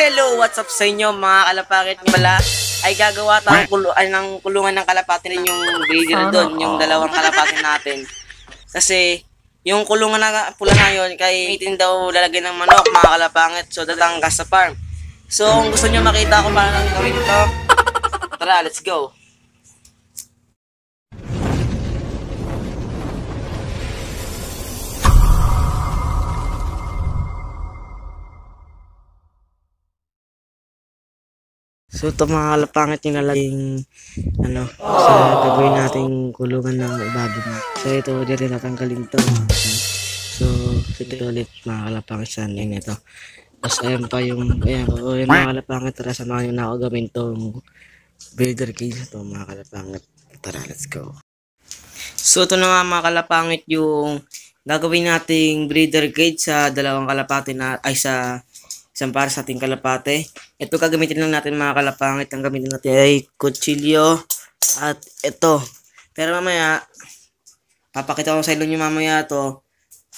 Hello, what's up sa inyo mga kalapakit pala? Ay gagawa tayo kulo ay, ng kulungan ng kalapati rin yung breeder doon, yung dalawang kalapati natin. Kasi yung kulungan na pula na yun, kay itin daw lalagyan ng manok, mga kalapangit. So, datanggas sa farm. So, kung gusto nyo makita kung paano nang gawin ito, tara, let's go. So, ito mga kalapangit yung nalaging ano, sa gagawin nating kulungan ng ibabaw na. So, ito, dito natanggalin to. So, ito ulit mga kalapangit sa yun ito. Tapos, ayan pa yung, ayan, o, yung mga kalapangit, tara, samahan nyo na ako gawin tong builder case ito mga kalapangit. Tara, let's go. So, ito na nga mga kalapangit yung gagawin nating breeder cage sa dalawang kalapati na, ay sa isang para sa ating kalapate. Ito gagamitin lang natin mga kalapangit. Ang gamitin natin ay kutsilyo at ito. Pero mamaya, papakita ko sa inyo mamaya to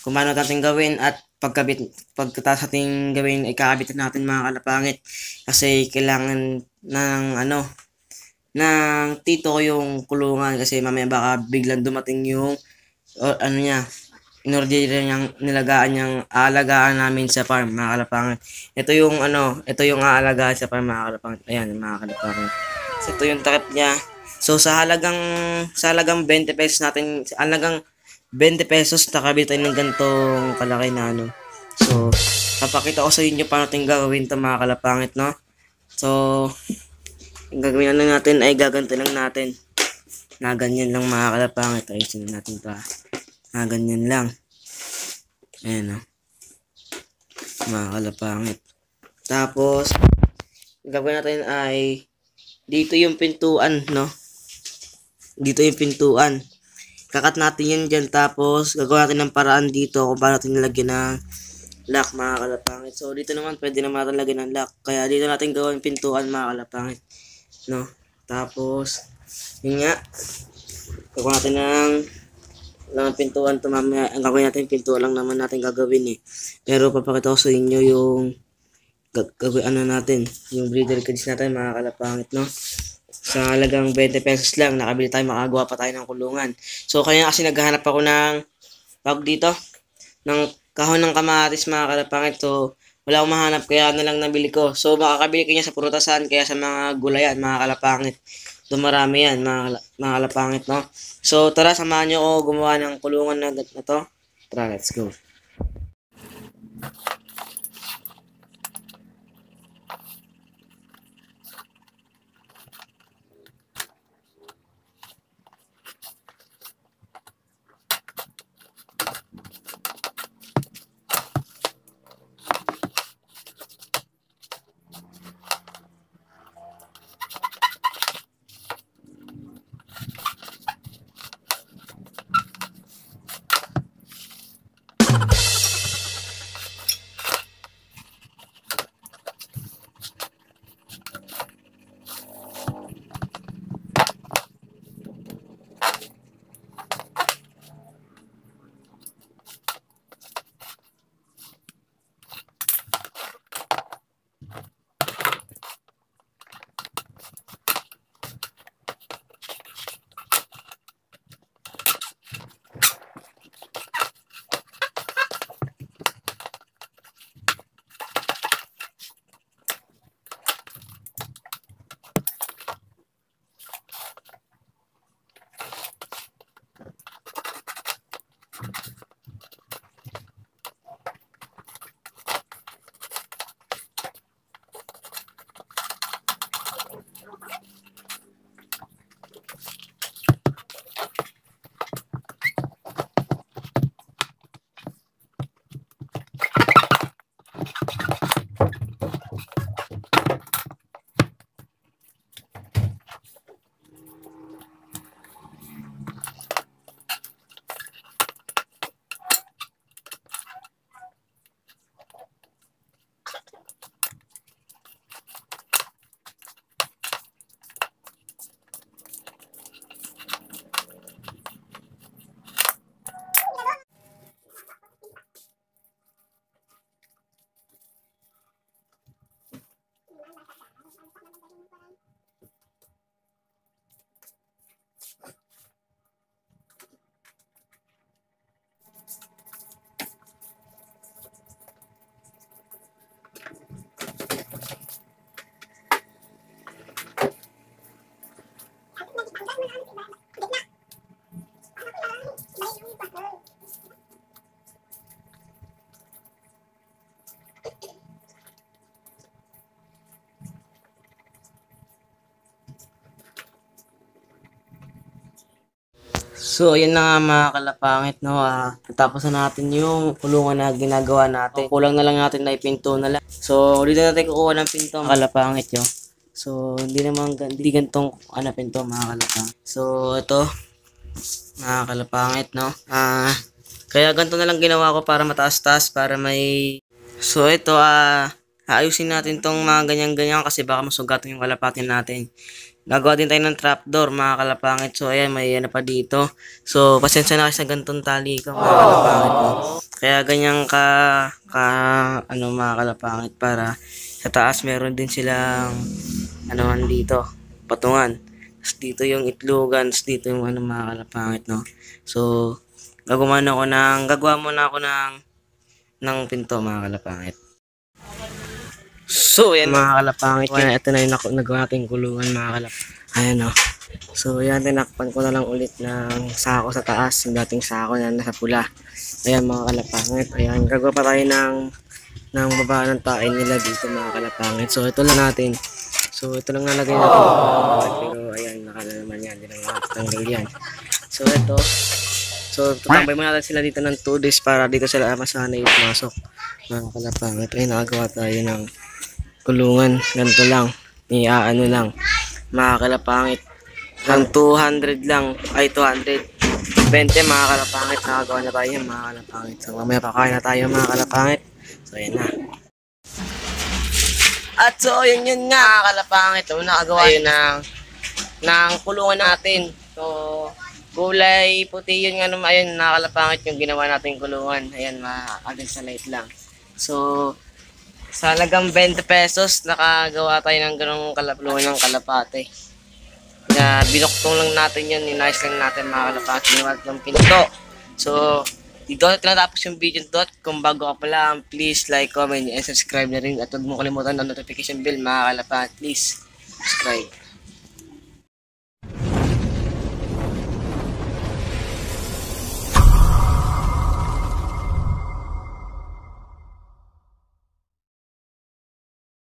kung paano natin gawin at pagkabit, pagkatapos ating gawin, ikakabitin natin mga kalapangit. Kasi kailangan ng ano, ng tito yung kulungan kasi mamaya baka biglang dumating yung o, ano niya, inorder niyang nilagaan niyang aalagaan namin sa farm, mga kalapangit. Ito yung ano, ito yung aalagaan sa farm, mga kalapangit. Ayan, mga kalapangit. So, ito yung takip niya. So, sa halagang, sa halagang 20 pesos natin, sa halagang 20 pesos, nakabili tayo ng ganitong kalaki na ano. So, papakita ko sa inyo paano natin gagawin ito, mga kalapangit, no? So, yung gagawin lang natin ay gaganto lang natin. Na ganyan lang mga kalapangit. Ayusin natin ito, ah. Ah, ganyan lang. Ayan, o. Mga kalapangit. Tapos, gagawin natin ay dito yung pintuan, no? Dito yung pintuan. Kakat natin yan dyan. Tapos, gagawin natin ng paraan dito kung paano natin nilagyan ng lock, mga kalapangit. So, dito naman, pwede naman natin lagyan ng lock. Kaya, dito natin gawin pintuan, mga kalapangit. No? Tapos, yun nga. Gagawin natin ng lang pintuan to mamaya. Ang gagawin natin pintuan lang naman natin gagawin eh. Pero papakita ko sa inyo yung gag- gagawin ano natin, yung breeder cage natin mga kalapangit no. Sa halagang 20 pesos lang, nakabili tayo, makagawa pa tayo ng kulungan. So kaya kasi naghahanap ako ng tawag dito ng kahon ng kamatis mga kalapangit. So wala akong mahanap kaya na lang nabili ko. So makakabili kayo sa prutasan kaya sa mga gulayan mga kalapangit. So marami yan mga, mga kalapangit no. So tara samahan nyo ako gumawa ng kulungan na, na to. Tara let's go. So, ayan na nga mga kalapangit, no? Ah, natapos na natin yung kulungan na ginagawa natin. Kulang na lang natin na ipinto na lang. So, dito natin kukuha ng pinto mga kalapangit, yo. So, hindi naman, hindi gantong ano pinto mga kalapangit. So, ito, mga kalapangit, no? Ah, kaya ganito na lang ginawa ko para mataas-taas, para may... So, ito, ah, aayusin natin tong mga ganyan-ganyan kasi baka masugatan yung kalapatin natin. Gagawa din tayo ng trapdoor, mga kalapangit. So, ayan, may ano pa dito. So, pasensya na kasi sa gantong tali ko, mga kalapangit. No? Kaya ganyan ka, ka, ano, mga kalapangit, para sa taas meron din silang, ano man dito, patungan. Tapos dito yung itlogan, tapos dito yung ano, mga kalapangit, no? So, gagawa na ako ng, gagawa muna ako ng, ng pinto, mga kalapangit. So, yan mga kalapangit. Yan, ito na yung nagawa nating kulungan mga kalap. Ayan o. So, yan, tinakpan ko na lang ulit ng sako sa taas. Yung dating sako na nasa pula. Ayan mga kalapangit. Ayan, gagawa pa tayo ng, ng baba ng tain nila dito mga kalapangit. So, ito lang natin. So, ito lang nalagay natin. kalapangit. Pero, ayan, nakala naman yan. Hindi lang natanggal yan. So, ito. So, tutambay muna natin sila dito ng 2 days para dito sila masanay pumasok. Mga kalapangit. Ayun, nakagawa tayo ng kulungan. Ganito lang. Iaano lang. Mga kalapangit. Ng 200 lang. Ay, 200. 20 mga kalapangit. Nakagawa na tayo mga kalapangit. So, mamaya pakain na tayo mga kalapangit. So, ayan na. At so, yun yun nga mga kalapangit. So, nakagawa yun ng, ng kulungan natin. So, kulay puti yun nga naman. Ayun, nakakalapangit yung ginawa natin kulungan. Ayan, against sa light lang. So, sa halagang 20 pesos, nakagawa tayo ng ganong kalapluan ng kalapate. Na binuktong lang natin yun, inayos lang natin mga kalapate, niwag ng pinto. So, dito na tinatapos yung video dot. Kung bago ka pa lang, please like, comment, and subscribe na rin. At huwag mo kalimutan ang notification bell mga kalapate. Please, subscribe.